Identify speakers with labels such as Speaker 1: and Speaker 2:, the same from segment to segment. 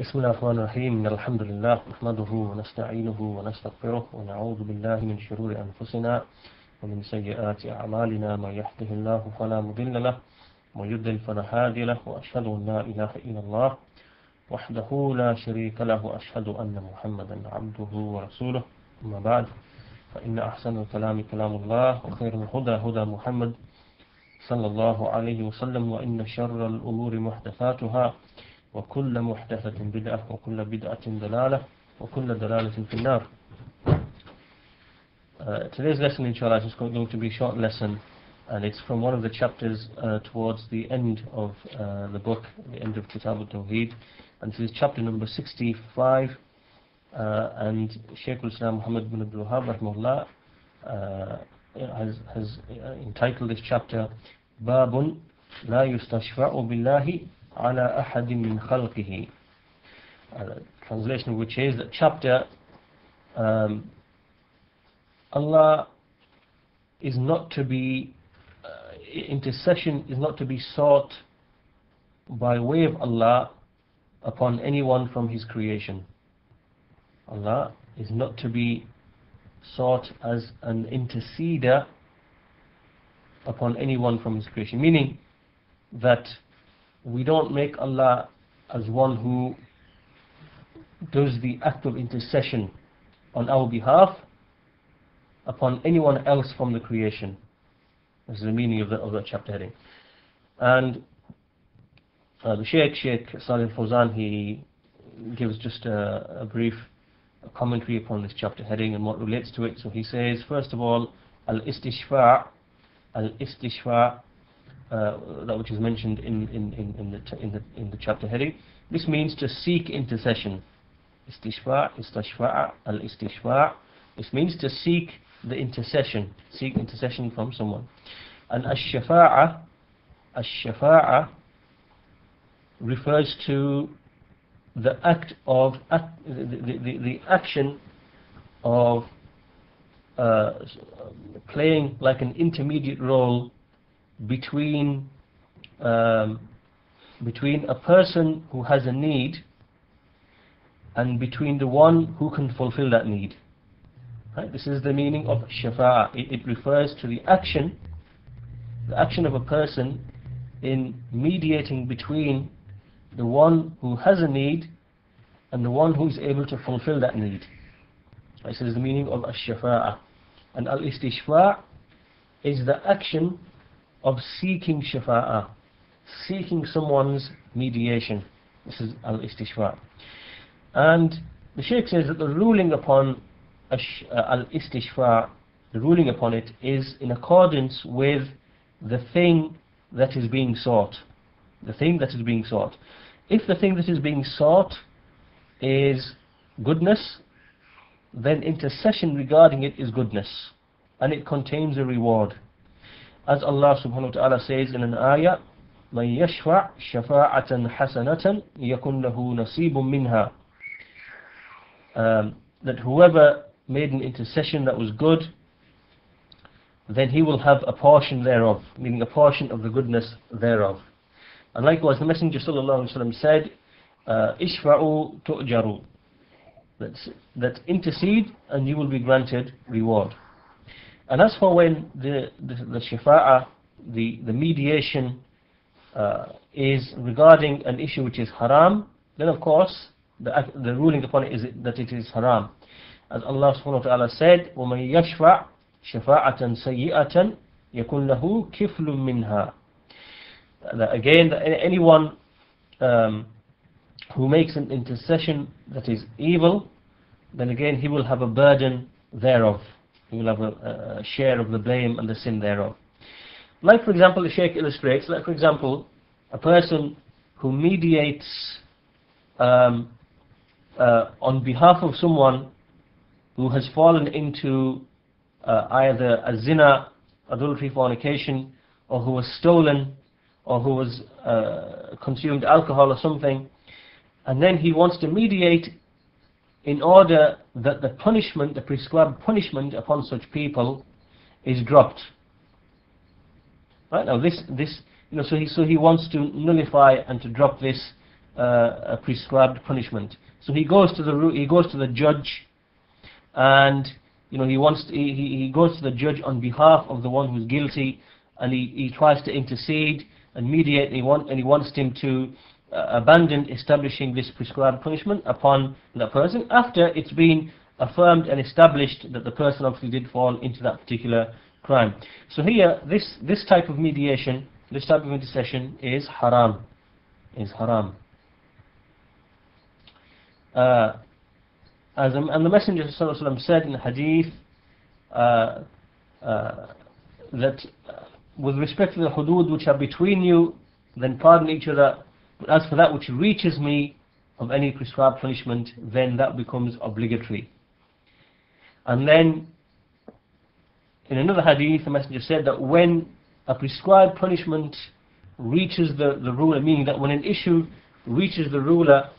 Speaker 1: بسم الله الرحمن الرحيم. إن الحمد لله نحمده ونستعينه ونستغفره ونعوذ بالله من شرور أنفسنا ومن سيئات أعمالنا. من يهده الله فلا مضل له ومن يضلل فلا هادي له وأشهد أن لا إله إلا الله وحده لا شريك له وأشهد أن محمدا عبده ورسوله. أما بعد فإن أحسن الكلام كلام الله وخير الهدى هدى محمد صلى الله عليه وسلم وإن شر الأمور محدثاتها وكل محدثة بدعة وكل بدعة ضلالة وكل ضلالة في النار. Uh, Today's lesson inshallah is going to be a short lesson and it's from one of the chapters uh, towards the end of uh, the book, the end of Kitab al-Tawheed and this is chapter number 65 uh, and Shaykh al-Islam Muhammad bin Abdul Wahab uh, has, has uh, entitled this chapter باب لا يستشفع بالله على أحد من خلقه uh, translation of which is that chapter um, Allah is not to be uh, intercession is not to be sought by way of Allah upon anyone from his creation Allah is not to be sought as an interceder upon anyone from his creation meaning that we don't make Allah as one who does the act of intercession on our behalf upon anyone else from the creation. This is the meaning of the, of the chapter heading. And uh, the Sheikh, Sheikh Salih Fawzan, he gives just a, a brief commentary upon this chapter heading and what relates to it. So he says, first of all, al-istishfa' al-istishfa' that which is mentioned in, in, in, in, the, in, the, in the chapter heading. This means to seek intercession. Istishfa, istishfa, al-istishfa. This means to seek the intercession, seek intercession from someone. And ash-shafa'a, ash-shafa'a refers to the act of, act, the, the, the, the action of uh, playing like an intermediate role between um, between a person who has a need and between the one who can fulfill that need. Right? This is the meaning of shafa'a. It, it refers to the action, the action of a person in mediating between the one who has a need and the one who is able to fulfill that need. This is the meaning of ash-shafa'a. And al-istishfa' is the action of seeking shafa'ah, seeking someone's mediation. This is al-istishfa. And the Shaykh says that the ruling upon uh, al-istishfa, the ruling upon it is in accordance with the thing that is being sought. The thing that is being sought. If the thing that is being sought is goodness, then intercession regarding it is goodness. And it contains a reward. As Allah subhanahu wa ta'ala says in an ayah, من يشفع شفاعة حسنة يكن له نصيب منها um, that whoever made an intercession that was good then he will have a portion thereof meaning a portion of the goodness thereof and likewise the messenger sallallahu alaihi wasallam said ishfa'u tu'jaru that, that intercede and you will be granted reward and as for when the, the, the shafa'a, the, the mediation uh, is regarding an issue which is haram, then of course the, the ruling upon it is that it is haram. As Allah subhanahu wa ta'ala said, وَمَن يَشْفَعْ شَفَاعَةً سَيِّئَةً يَكُنْ لَهُ كِفْلٌ مِّنْهَا that Again, that anyone um, who makes an intercession that is evil, then again he will have a burden thereof he will have a, a, share of the blame and the sin thereof. Like for example, the Sheikh illustrates, like for example, a person who mediates um, uh, on behalf of someone who has fallen into uh, either a zina, adultery, fornication, or who has stolen, or who has uh, consumed alcohol or something, and then he wants to mediate in order that the punishment, the prescribed punishment upon such people is dropped. Right now, this, this, you know, so he, so he wants to nullify and to drop this uh, prescribed punishment. So he goes to the he goes to the judge, and you know he wants to, he, he goes to the judge on behalf of the one who's guilty, and he, he tries to intercede and mediate. And he want and he wants him to uh, abandon establishing this prescribed punishment upon that person after it's been affirmed and established that the person obviously did fall into that particular crime. So here, this this type of mediation, this type of intercession is haram, is haram. Uh, as and the Messenger ﷺ said in the hadith uh, uh, that with respect to the hudud which are between you, then pardon each other. But as for that which reaches me of any prescribed punishment, then that becomes obligatory. And then in another hadith, the Messenger said that when a prescribed punishment reaches the, the ruler, meaning that when an issue reaches the ruler,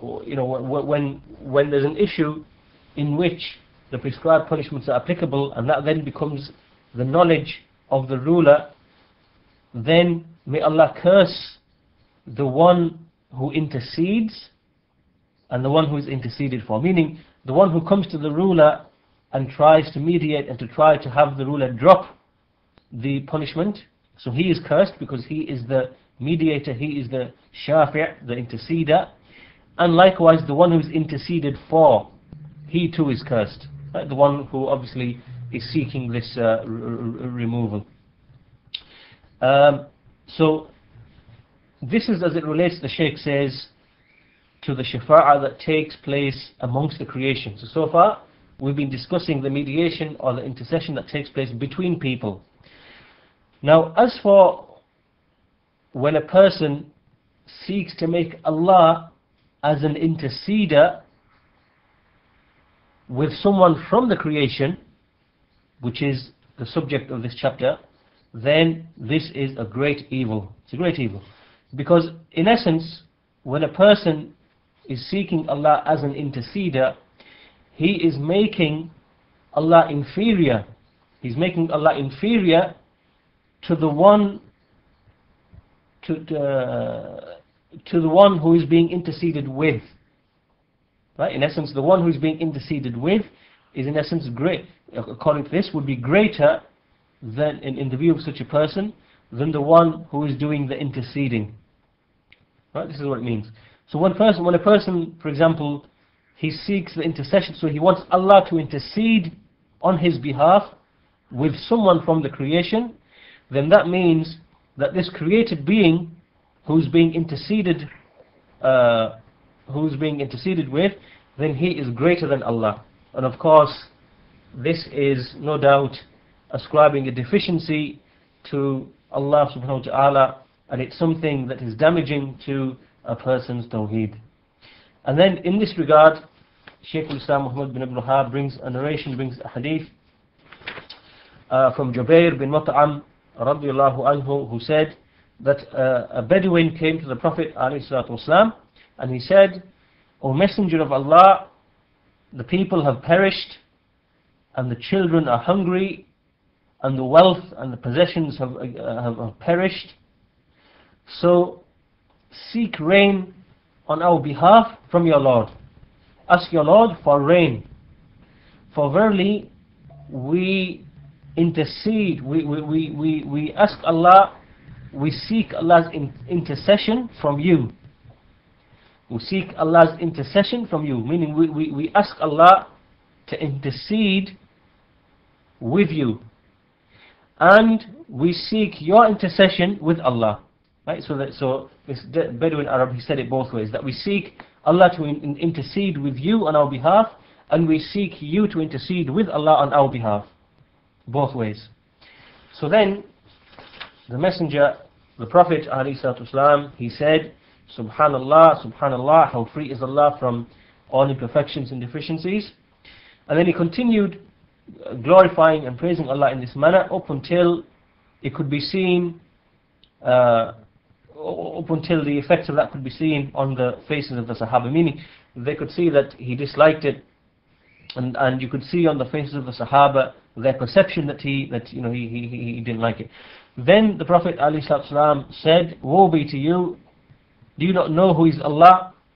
Speaker 1: or, you know, when, when there's an issue in which the prescribed punishments are applicable and that then becomes the knowledge of the ruler, then may Allah curse the one who intercedes and the one who is interceded for. Meaning, the one who comes to the ruler and tries to mediate and to try to have the ruler drop the punishment, so he is cursed because he is the mediator, he is the shafi', the interceder, and likewise the one who is interceded for, he too is cursed. Right? The one who obviously is seeking this uh, removal. Um, so this is as it relates, the Sheikh says, to the shafa'ah that takes place amongst the creation. So, so far, we've been discussing the mediation or the intercession that takes place between people. Now, as for when a person seeks to make Allah as an interceder with someone from the creation, which is the subject of this chapter, then this is a great evil. It's a great evil. Because in essence, when a person is seeking Allah as an interceder, he is making Allah inferior. He's making Allah inferior to the one to, uh, to the one who is being interceded with. Right? In essence, the one who is being interceded with is in essence great. According to this, would be greater than in, in the view of such a person than the one who is doing the interceding. Right? This is what it means. So when, person, when a person, for example, he seeks the intercession, so he wants Allah to intercede on his behalf with someone from the creation, then that means that this created being who's being interceded, uh, who's being interceded with, then he is greater than Allah. And of course, this is no doubt ascribing a deficiency to Allah subhanahu wa ta'ala, and it's something that is damaging to a person's tawheed. And then in this regard, Shaykh al-Islam Muhammad bin Ibn Wahab brings a narration, brings a hadith uh, from Jubair bin Mut'am radiallahu anhu who said that uh, a Bedouin came to the Prophet والسلام, and he said, O Messenger of Allah, the people have perished and the children are hungry and the wealth and the possessions have, uh, have, have perished. So seek rain on our behalf from your Lord. Ask your Lord for rain. For verily we intercede, we, we, we, we, we ask Allah, we seek Allah's in, intercession from you. We seek Allah's intercession from you, meaning we, we, we ask Allah to intercede with you And we seek your intercession with Allah. Right? So that so this Bedouin Arab he said it both ways that we seek Allah to in, intercede with you on our behalf and we seek you to intercede with Allah on our behalf. Both ways. So then the messenger, the Prophet والسلام, he said, Subhanallah, Subhanallah, how free is Allah from all imperfections and deficiencies. And then he continued uh, glorifying and praising Allah in this manner up until it could be seen uh, up until the effects of that could be seen on the faces of the Sahaba, meaning they could see that he disliked it, and and you could see on the faces of the Sahaba their perception that he that you know he he, he didn't like it. Then the Prophet ﷺ said, "Woe be to you, Do you not know who is Allah?